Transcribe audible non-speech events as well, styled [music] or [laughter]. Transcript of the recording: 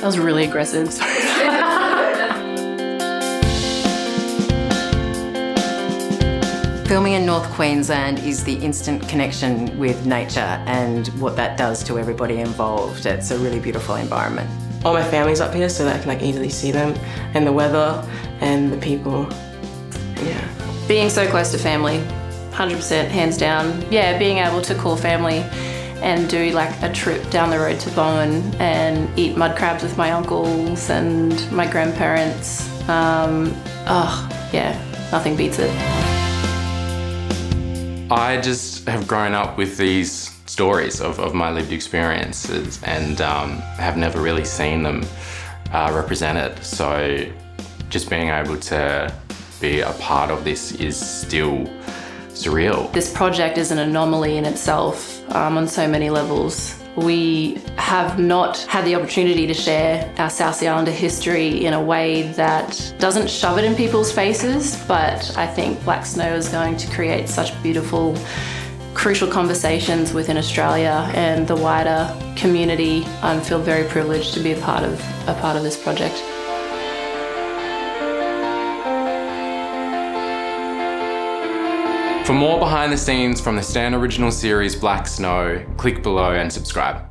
That was really aggressive. [laughs] Filming in North Queensland is the instant connection with nature and what that does to everybody involved. It's a really beautiful environment. All my family's up here so that I can like easily see them and the weather and the people. Yeah. Being so close to family, 100% hands down. Yeah, being able to call family and do like a trip down the road to Bowen and eat mud crabs with my uncles and my grandparents. Um, oh, yeah, nothing beats it. I just have grown up with these stories of, of my lived experiences and um, have never really seen them uh, represented. So just being able to be a part of this is still surreal. This project is an anomaly in itself um, on so many levels. We have not had the opportunity to share our South Sea Islander history in a way that doesn't shove it in people's faces, but I think Black Snow is going to create such beautiful, crucial conversations within Australia and the wider community. I feel very privileged to be a part of, a part of this project. For more behind the scenes from the Stan original series Black Snow, click below and subscribe.